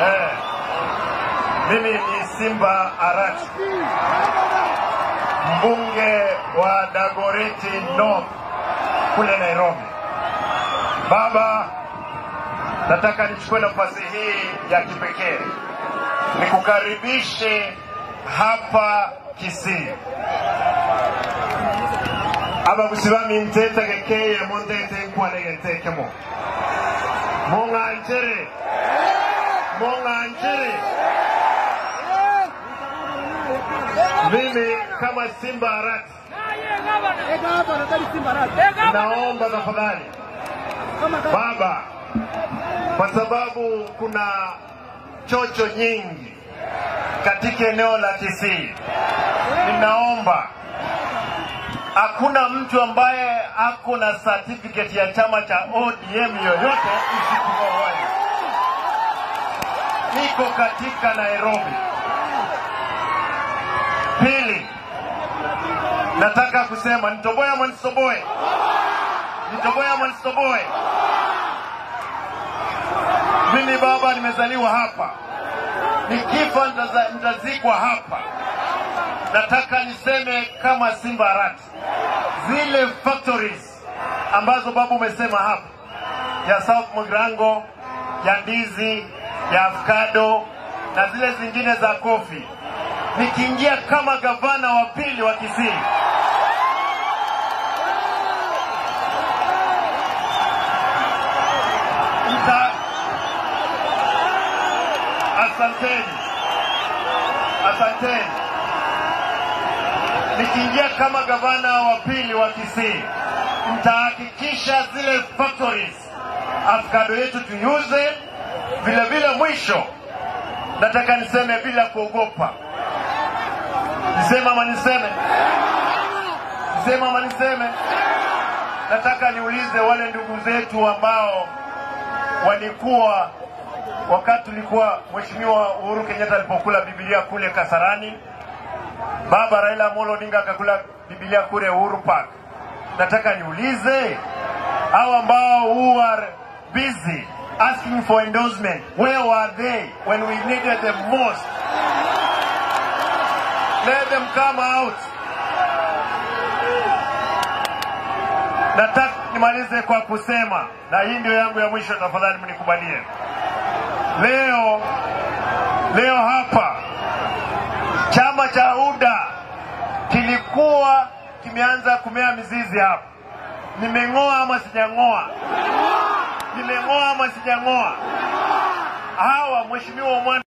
Eh, mimi ni Simba Arati, mbunge wa Dagoreti North kule Nairobi. Baba, nataka nichukue nafasi hii ya kipekee. Nikukaribishe hapa Kisii. Aba busibami ntetegekeye mundete nkwanegetekemo munganjere mimi kama Simba Arati naomba tafadhali. Baba, kwa sababu kuna chocho nyingi katika eneo la Kisii, ninaomba hakuna mtu ambaye ako na certificate ya chama cha ODM yoyote isikuwa wewe. Niko katika Nairobi. Pili, nataka kusema nisitoboe? Nitoboe ama nisitoboe? Mimi baba, nimezaliwa hapa, nikifa nitazikwa hapa. Nataka niseme kama Simba Arati, zile factories ambazo baba umesema hapa ya South Mugrango, ya ndizi, ya avocado na zile zingine za kofi, nikiingia kama gavana wa pili wa Kisii asanteni, asanteni. Nikiingia kama gavana wa pili wa Kisii, nitahakikisha zile factories avocado yetu tuiuze. Vile vile, mwisho nataka niseme bila kuogopa, niseme ama niseme, niseme ama niseme, nataka niulize wale ndugu zetu ambao walikuwa wakati tulikuwa Mheshimiwa Uhuru Kenyatta alipokula Biblia kule Kasarani, baba Raila Amolo Odinga akakula Biblia kule Uhuru Park. Nataka niulize hao ambao huwa busy asking for endorsement, where were they when we needed them most? Let them come out. Nataka nimalize kwa kusema, na hii ndio yangu ya mwisho, tafadhali mnikubalie. Leo leo hapa chama cha UDA kilikuwa kimeanza kumea mizizi hapa. Nimeng'oa ama sijang'oa? Nimeng'oa ama sijang'oa? Hawa mheshimiwa Omwana